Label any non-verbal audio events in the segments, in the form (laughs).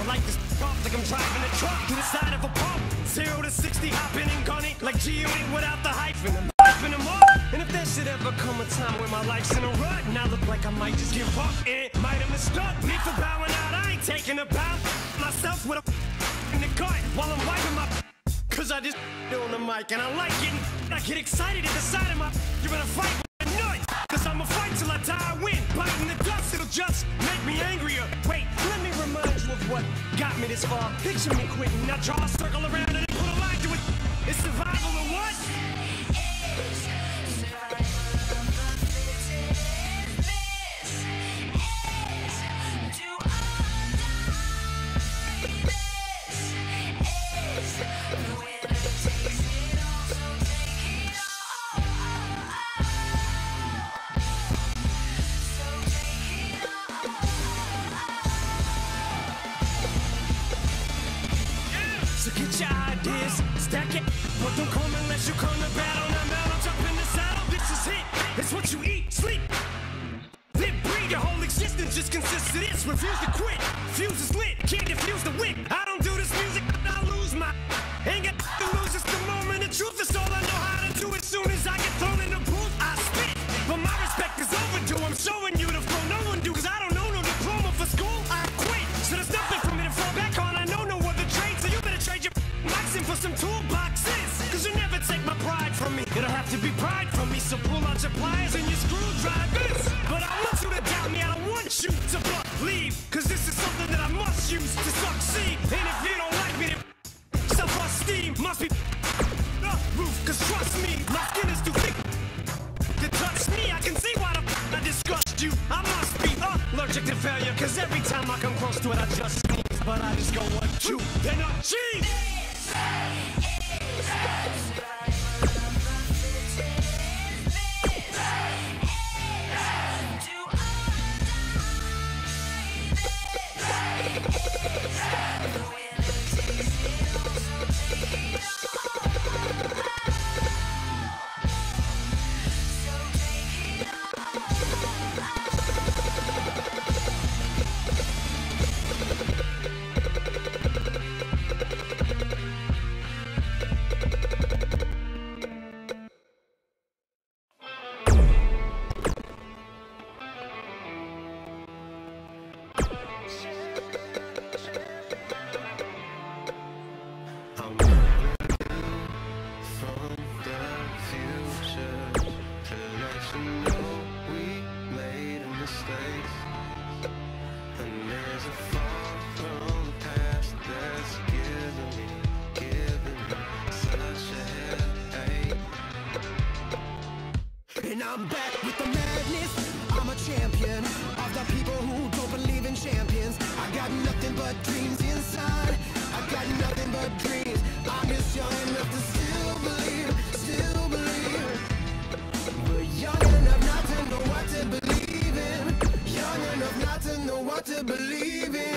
I like this pump like I'm driving a truck to the side of a pump. Zero to 60, hopping and gunning like G-Unit without the hyphen. I'm hyping them up. And if there should ever come a time where my life's in a rut, and I look like I might just give up, it might have mistook me for bowing out. I ain't taking a bow. Myself with a in the gut while I'm wiping my Cause I just on the mic and I like it. I get excited at the sight of my You're in a fight with a nut. Cause I'ma fight till I die, I win. Biting the dust, it'll just make me angrier. Wait, let me remind what got me this far. Picture me quitting, now draw a circle around it and put a line through it. It's survival or what? But don't come unless you come to battle. Now mount, jump in the saddle. This is it. It's what you eat, sleep, live, breathe. Your whole existence just consists of this. Refuse to quit. Fuse is lit. Can't defuse the wick. I don't do this music. I lose my. Ain't got to lose. It's the moment. The truth is all I know how to do. As soon as I get thrown in the booth, I spit. But my respect is overdue. I'm showing you the flow no one do. Cause I don't know no diploma for school. I quit. So there's nothing for me to fall back on. I know no other trade. So you better trade your in for some toolboxes. To be pride from me. So pull out your pliers and your screwdrivers. But I want you to doubt me. I don't want you to believe. Cause this is something that I must use to succeed. And if you don't like me, then self-esteem must be the roof. Cause trust me, my skin is too thick to touch me. I can see why the I disgust you. I must be allergic to failure. Cause every time I come close to it, I just sneeze. But I just go one, two, then achieve. I'm I'm back with the madness. I'm a champion of the people who don't believe in champions. I got nothing but dreams inside. I got nothing but dreams. I'm just young enough to still believe, still believe. But young enough not to know what to believe in. Young enough not to know what to believe in.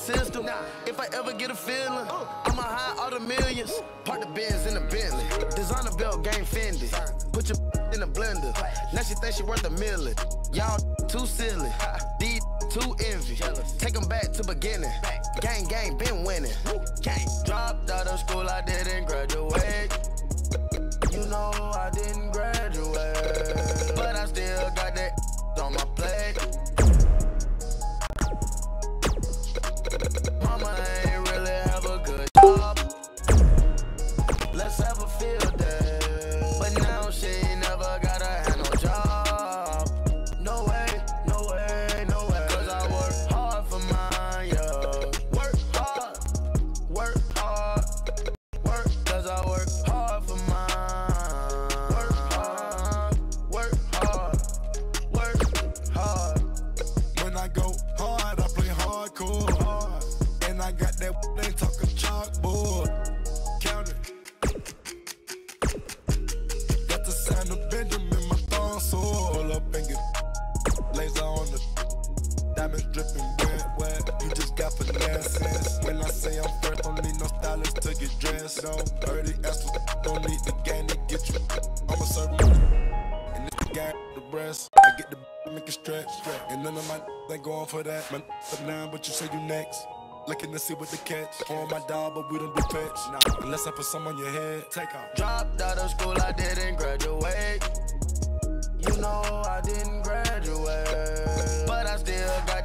system. If I ever get a feeling, I'ma hide all the millions. Park the Benz in the Bentley. Designer belt, game Fendi. Put your (laughs) in a blender. Now she think she worth a million. Y'all (laughs) too silly. (laughs) These too envy. Take them back to beginning. Gang, gang, been winning. Gang. Dropped out of school, I didn't graduate. what you say you next. Looking to see what the catch. On my dog, but we don't do pets. Nah. Unless I put some on your head. Take off. Dropped out of school, I didn't graduate. You know I didn't graduate. But I still got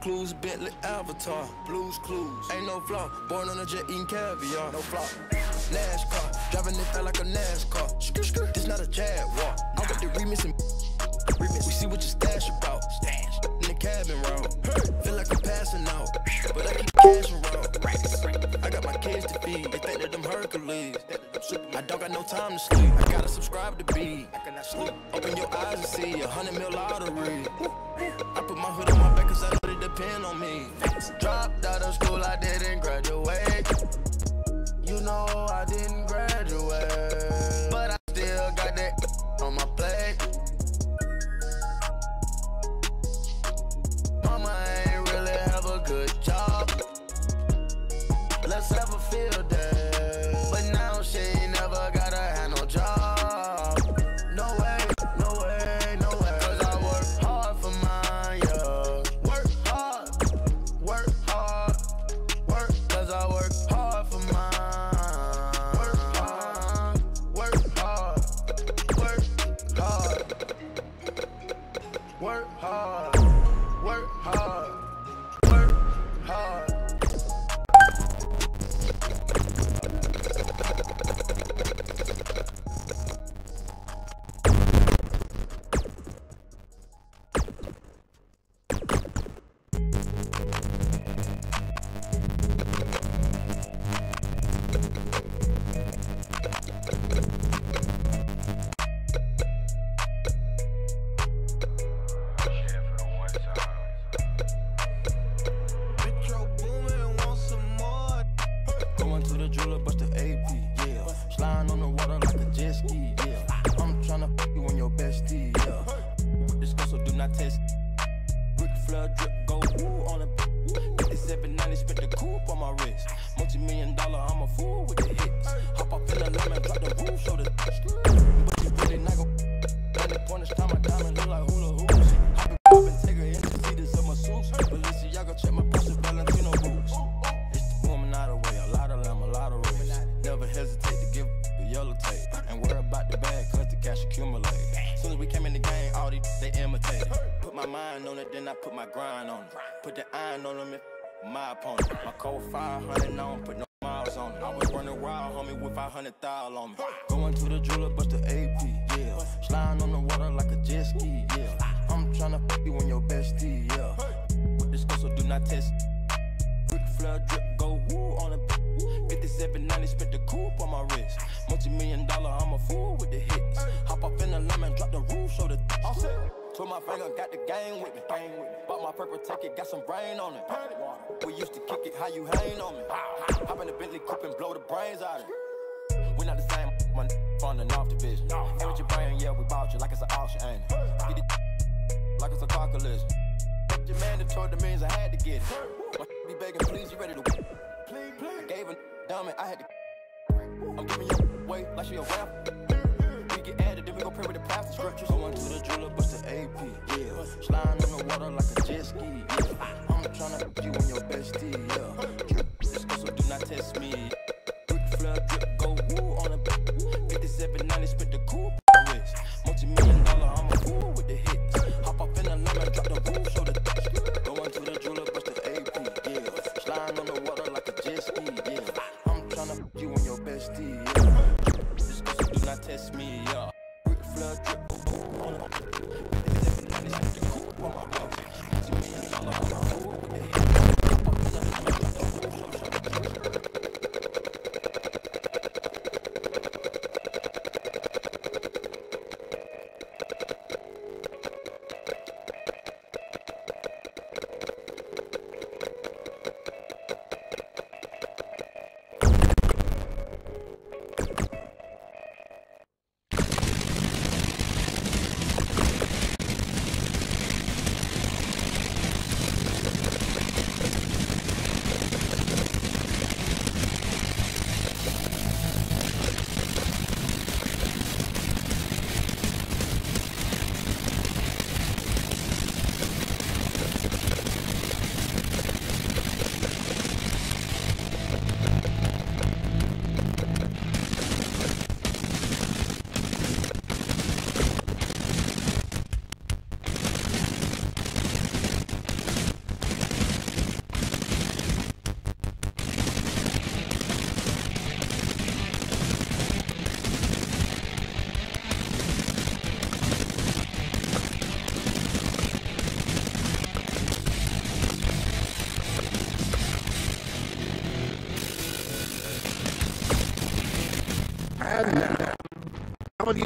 Clues, Bentley, Avatar, Blues Clues. Ain't no flaw, born on a jet eating caviar. No flaw. NASCAR, driving it felt like a NASCAR. This not a Jaguar. I got the remix and remix. We see what you stash about. Stash in the cabin round. Feel like I'm passing out, but I keep cash around. I got my kids to feed. They think that I'm Hercules. I don't got no time to sleep. I gotta subscribe to be. Cannot sleep. Open your eyes and see a hundred mil lottery. I put my hood on my depend on me. Dropped out of school, I didn't graduate. You know I didn't graduate, but I still got that Put my finger, got the gang with me. Gang with me. Bought my purple ticket, got some brain on it. We used to kick it, how you hang on me? Hop in the Bentley coupe and blow the brains out of it. We not the same, my from the North Division. Ain't with your brain, yeah, we bought you like it's an auction, ain't it? Get it (laughs) like it's a car collision. Your mandatory demands, I had to get it. My (laughs) be begging, please, you ready to win? Please, please. I gave a (laughs) dumb and I had to. I'm giving you away like she a rapper can go pray with the pastor, structures. Going to the jeweler, bust the AP, yeah. Sliding in the water like a jet ski, yeah. I'm tryna to you and your bestie, yeah. So do not test me,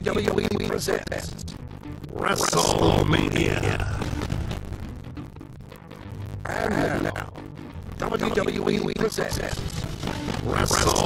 WWE presents WrestleMania. And now, WWE presents WrestleMania.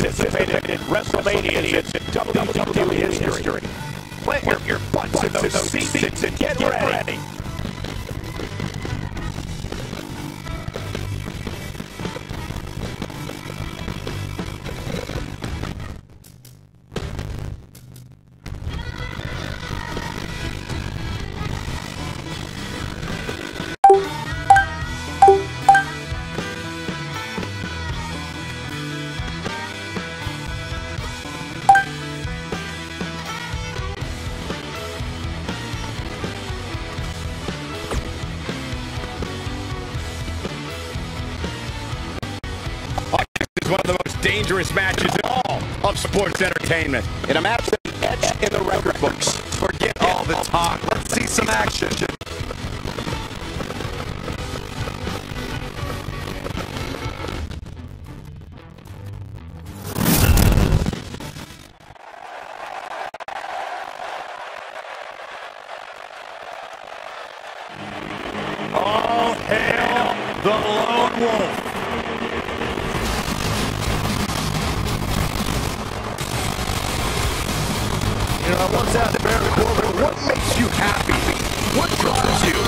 participated in WrestleMania in WWE history. Plant your butts in those seats and get ready. Sports I once asked Baron Corbin, what makes you happy? What drives you?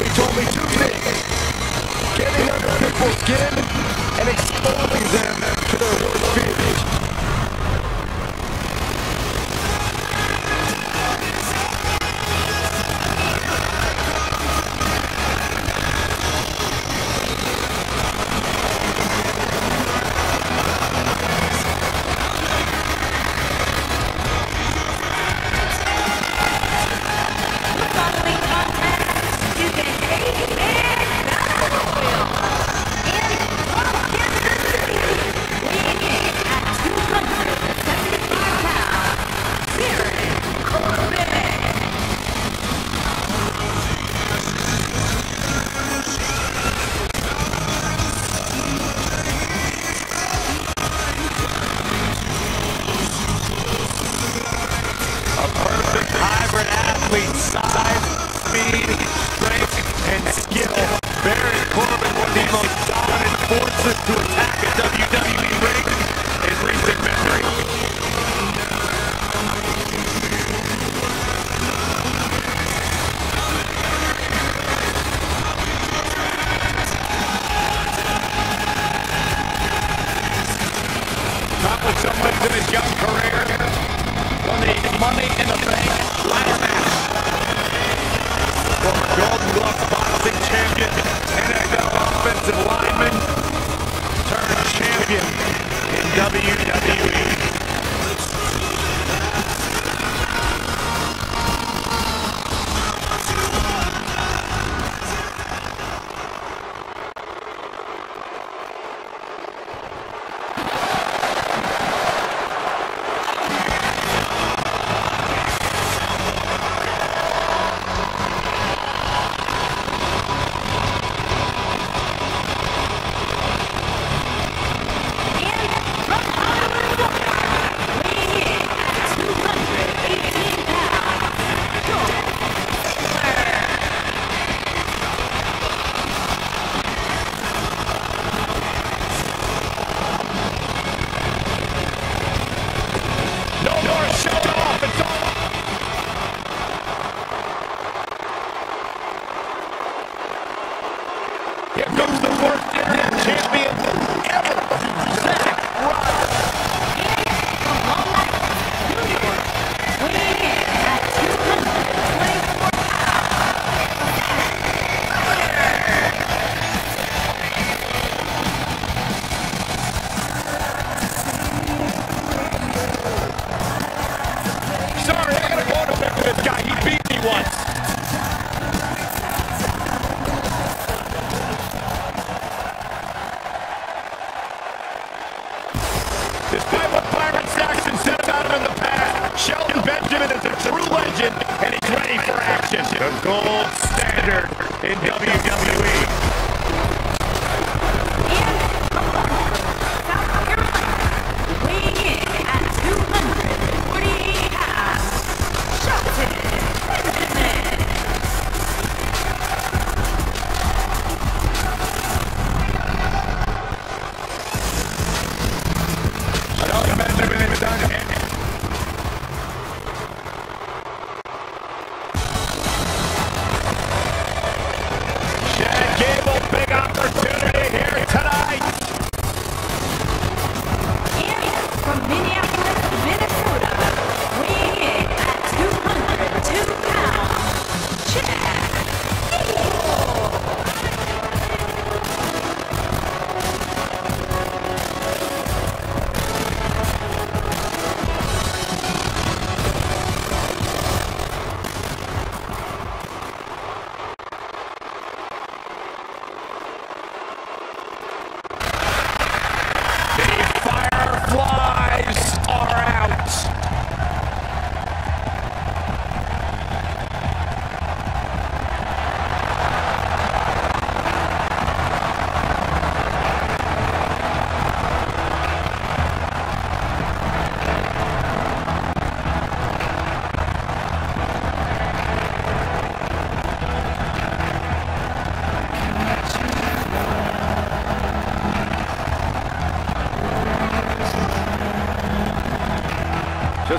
He told me two things. Getting under people's skin and exposing them to their worst fears. In his young career. Won the Money in the Bank ladder match. Former Golden Glove boxing champion, NFL offensive lineman, turned champion in WWE. He about in the past, Shelton Benjamin is a true legend, and he's ready for action. The gold standard in WWE.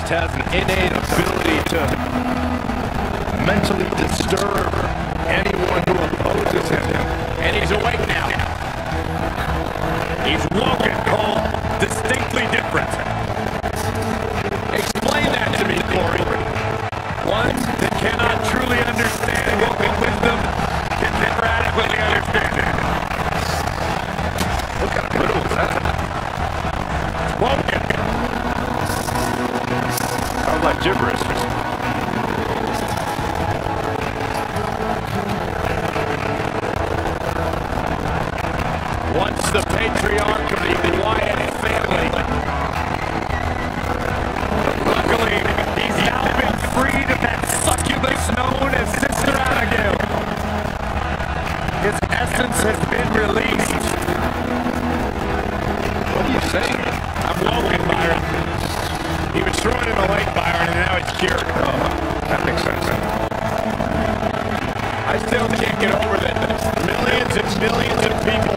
just has an innate ability to mentally disturb Oh, that makes sense. I still can't get over that. There's millions and millions of people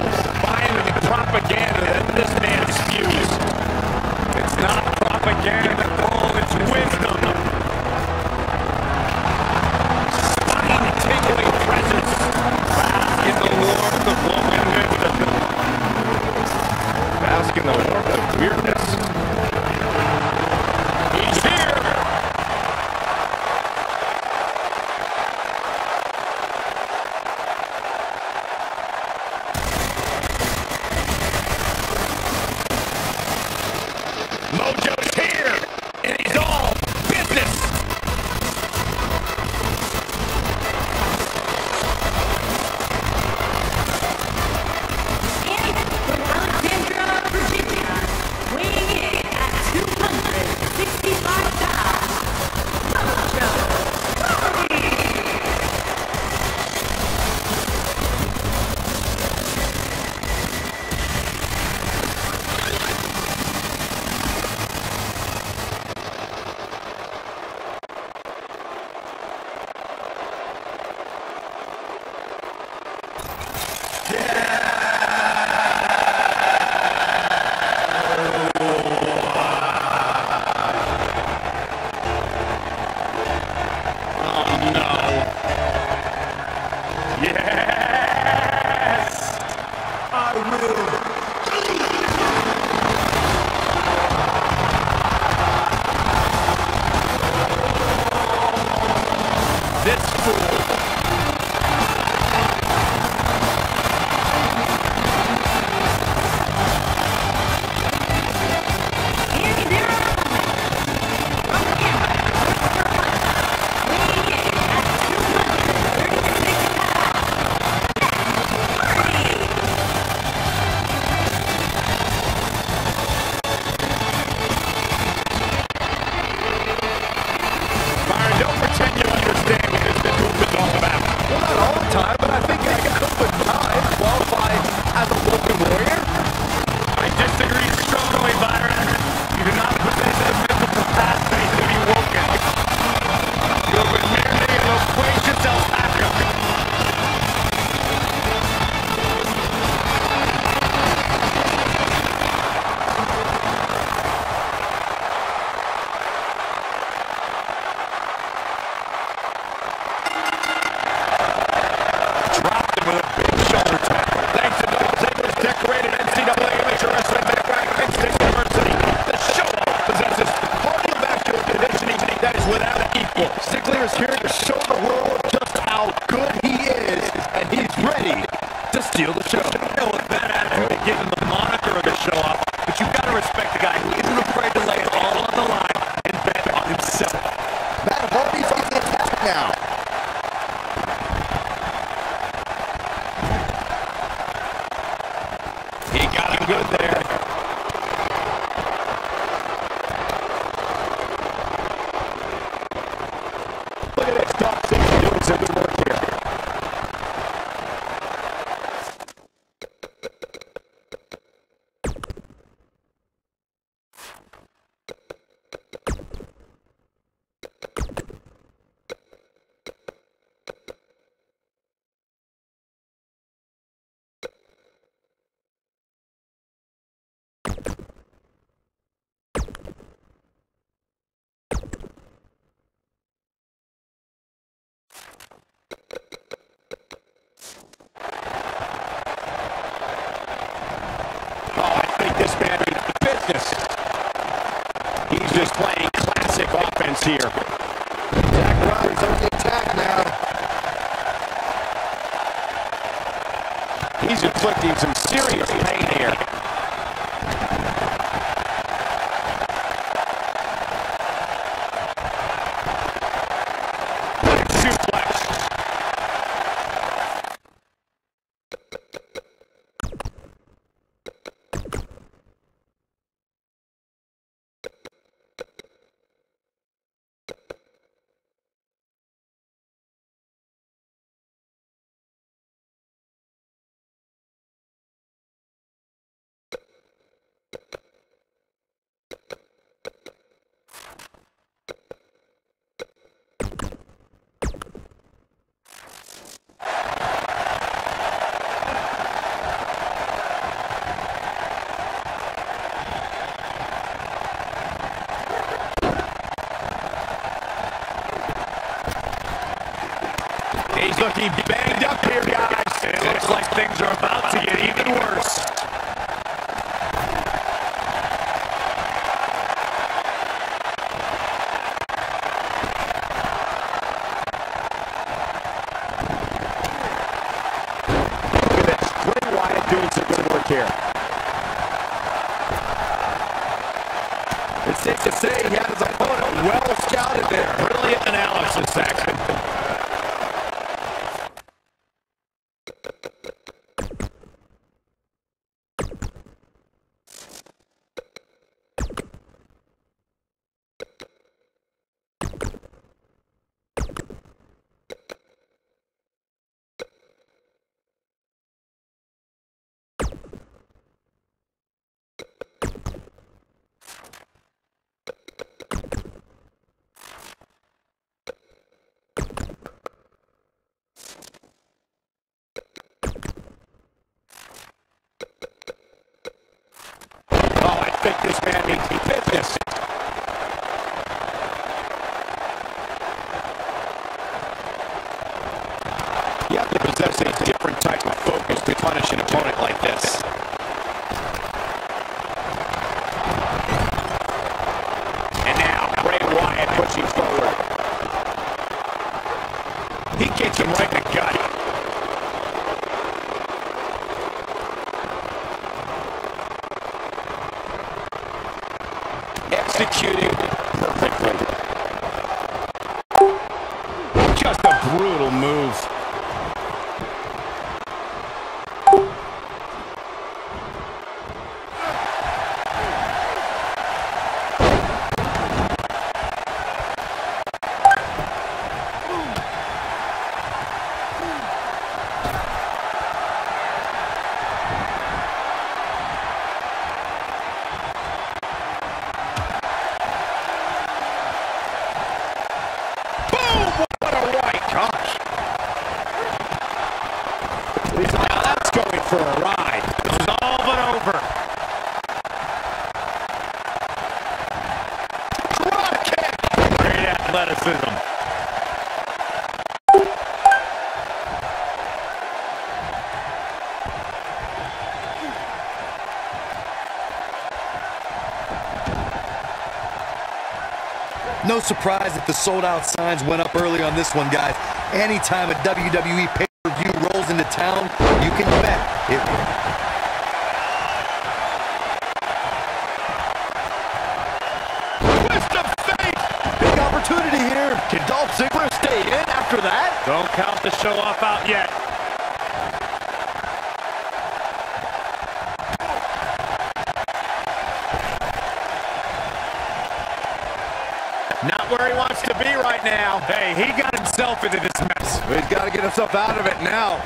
banged up here, guys. It looks like things are about to get even think this man means business. You have to possess a different type of focus to punish an opponent like this. And now, Bray Wyatt pushing forward. He gets him right in the gut. No surprise that the sold out signs went up early on this one, guys. Anytime a WWE pay per view rolls into town, you can bet it. He got himself into this mess. He's got to get himself out of it now.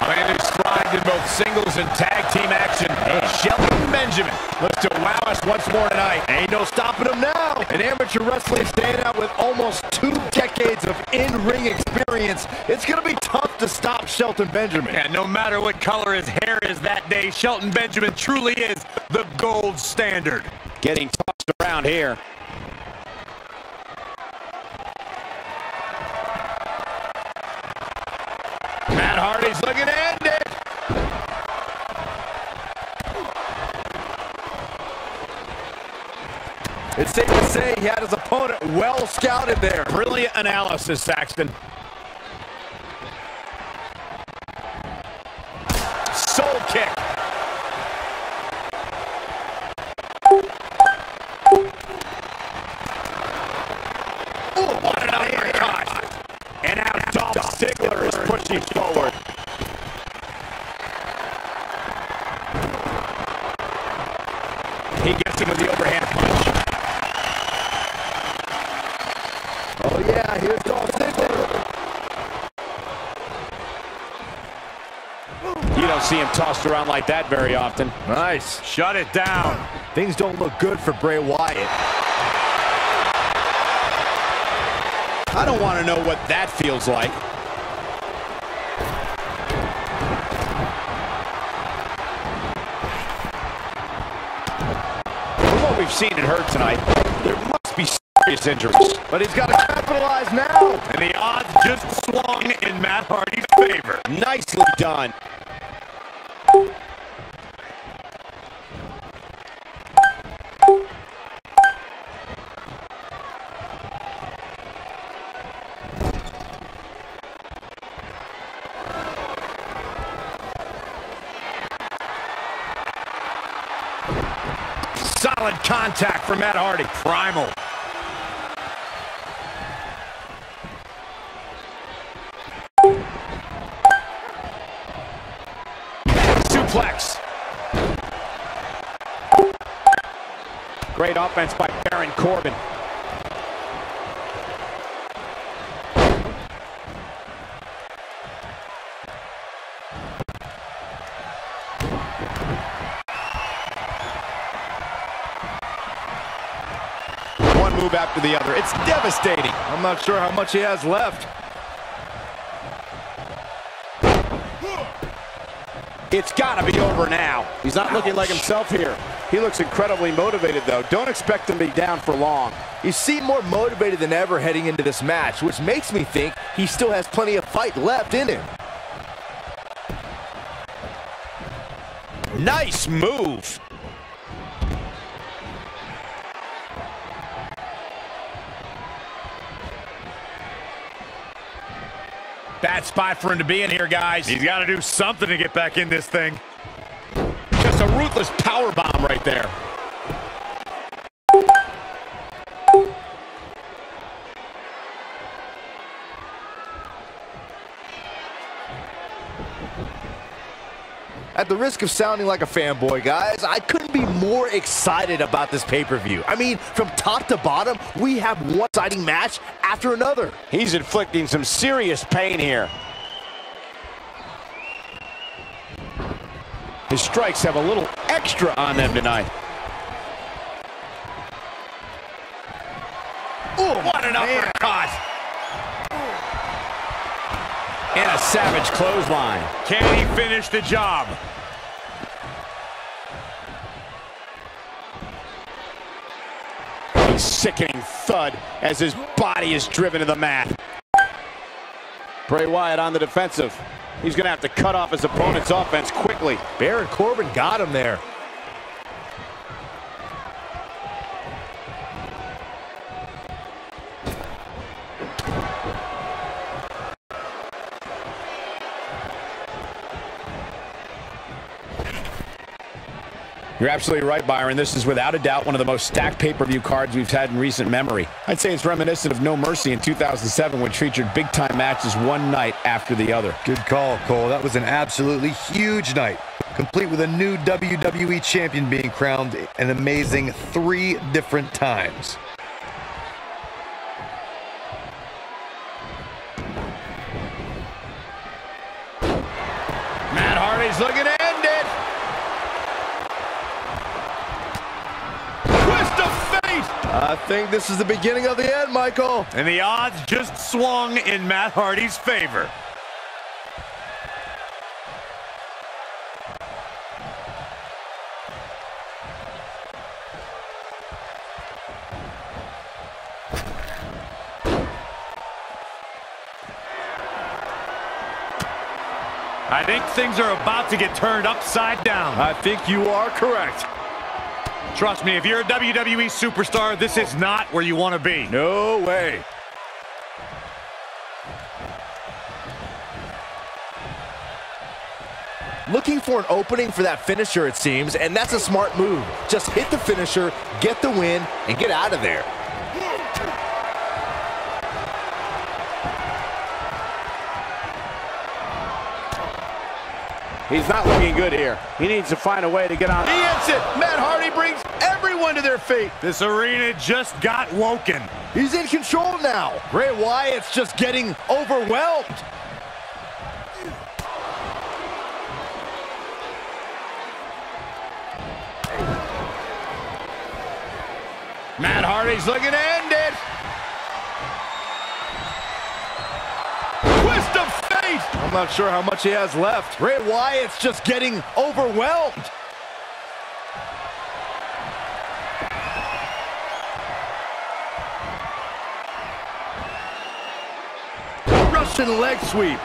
Finding his stride in both singles and tag team action. Shelton Benjamin looks to wow us once more tonight. Ain't no stopping him now. An amateur wrestling standout with almost two decades of in-ring experience. It's going to to stop Shelton Benjamin. And no matter what color his hair is that day, Shelton Benjamin truly is the gold standard. Getting tossed around here. Matt Hardy's looking to end it. It's safe to say he had his opponent well scouted there. Brilliant analysis, Saxton. Soul kick. Ooh, what an uppercut. And now Dolph Ziggler is pushing forward. He gets him with the overhand punch. Oh yeah, here's Dolph Ziggler. You don't see him tossed around like that very often. Nice. Shut it down. Things don't look good for Bray Wyatt. I don't want to know what that feels like. From what we've seen and heard tonight, there must be serious injuries. But he's got to capitalize now. And the odds just swung in Matt Hardy's favor. Nicely done. Contact for Matt Hardy. Primal. Suplex. Great offense by Baron Corbin. After the other. It's devastating. I'm not sure how much he has left. It's got to be over now. He's not looking like himself here. He looks incredibly motivated, though. Don't expect him to be down for long. He seemed more motivated than ever heading into this match, which makes me think he still has plenty of fight left in him. Nice move. Bad spot for him to be in here, guys. He's got to do something to get back in this thing. Just a ruthless power bomb right there. At the risk of sounding like a fanboy, guys, I couldn't be more excited about this pay-per-view. I mean, from top to bottom, we have one exciting match after another. He's inflicting some serious pain here. His strikes have a little extra on them tonight. Ooh, what an uppercut! And a savage clothesline. Can he finish the job? Sickening thud as his body is driven to the mat. Bray Wyatt on the defensive. He's going to have to cut off his opponent's offense quickly. Baron Corbin got him there. You're absolutely right, Byron. This is without a doubt one of the most stacked pay-per-view cards we've had in recent memory. I'd say it's reminiscent of No Mercy in 2007, which featured big-time matches one night after the other. Good call, Cole. That was an absolutely huge night, complete with a new WWE champion being crowned an amazing three different times. Matt Hardy's looking I think this is the beginning of the end, Michael. And the odds just swung in Matt Hardy's favor. I think things are about to get turned upside down. I think you are correct. Trust me, if you're a WWE superstar, this is not where you want to be. No way. Looking for an opening for that finisher, it seems, and that's a smart move. Just hit the finisher, get the win, and get out of there. He's not looking good here. He needs to find a way to get on. He hits it. Matt Hardy brings everyone to their feet. This arena just got woken. He's in control now. Bray Wyatt's just getting overwhelmed. Matt Hardy's looking to end it. I'm not sure how much he has left. Bray Wyatt's just getting overwhelmed. Russian leg sweep.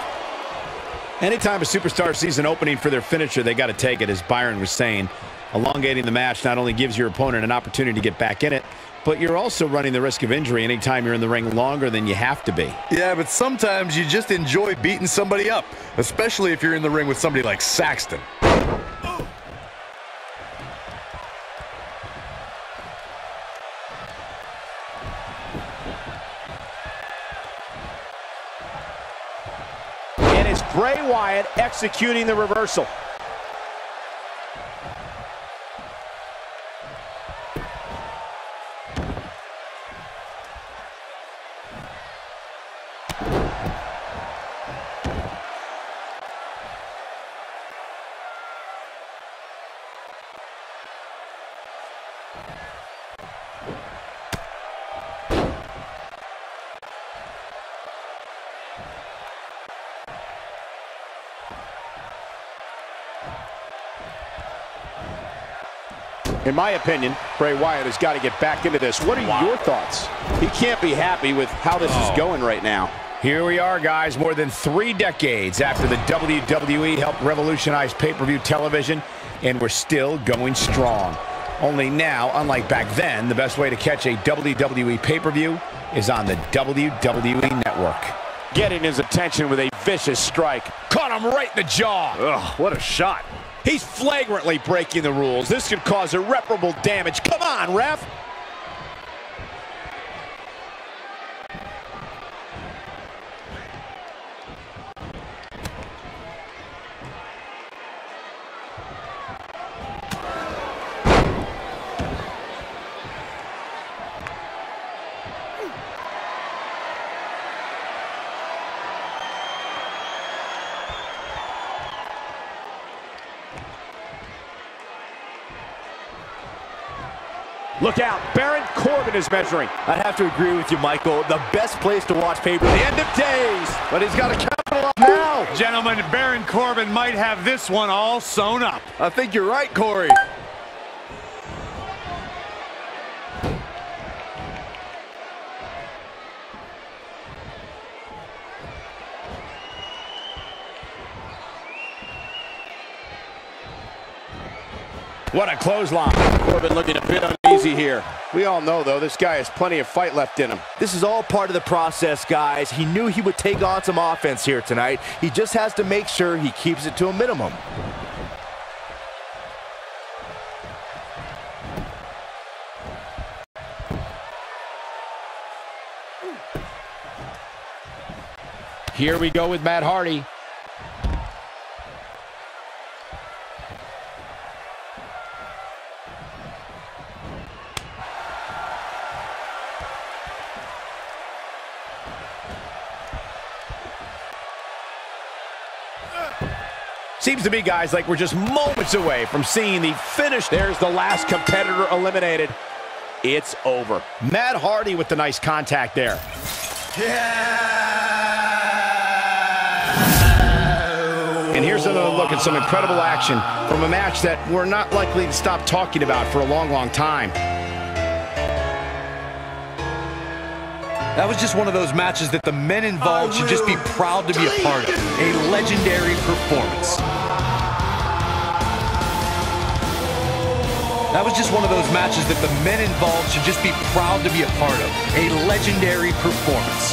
Anytime a superstar sees an opening for their finisher, they got to take it, as Byron was saying. Elongating the match not only gives your opponent an opportunity to get back in it, but you're also running the risk of injury anytime you're in the ring longer than you have to be. Yeah, but sometimes you just enjoy beating somebody up, especially if you're in the ring with somebody like Saxton. And it's Bray Wyatt executing the reversal. In my opinion, Bray Wyatt has got to get back into this. What are your thoughts? He can't be happy with how this is oh. going right now. Here we are, guys, more than three decades after the WWE helped revolutionize pay-per-view television, and we're still going strong. Only now, unlike back then, the best way to catch a WWE pay-per-view is on the WWE Network. Getting his attention with a vicious strike. Caught him right in the jaw. Ugh, what a shot. He's flagrantly breaking the rules. This could cause irreparable damage. Come on, ref. Look out, Baron Corbin is measuring. I'd have to agree with you, Michael. The best place to watch paper. The end of days. But he's got to capitalize now. Gentlemen, Baron Corbin might have this one all sewn up. I think you're right, Corey. What a clothesline. Corbin looking a bit uneasy here. We all know, though, this guy has plenty of fight left in him. This is all part of the process, guys. He knew he would take on some offense here tonight. He just has to make sure he keeps it to a minimum. Here we go with Matt Hardy. Seems to me, guys, like we're just moments away from seeing the finish. There's the last competitor eliminated. It's over. Matt Hardy with the nice contact there. And here's another look at some incredible action from a match that we're not likely to stop talking about for a long, long time. That was just one of those matches that the men involved should just be proud to be a part of. A legendary performance. That was just one of those matches that the men involved should just be proud to be a part of. A legendary performance.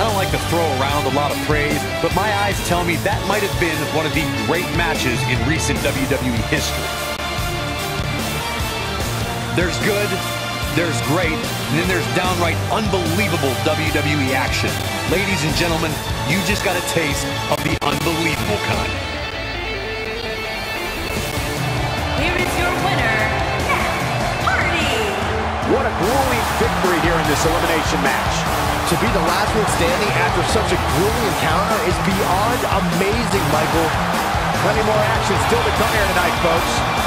I don't like to throw around a lot of praise, but my eyes tell me that might have been one of the great matches in recent WWE history. There's good, there's great, and then there's downright unbelievable WWE action. Ladies and gentlemen, you just got a taste of the unbelievable kind. What a grueling victory here in this elimination match. To be the last one standing after such a grueling encounter is beyond amazing, Michael. Plenty more action still to come here tonight, folks.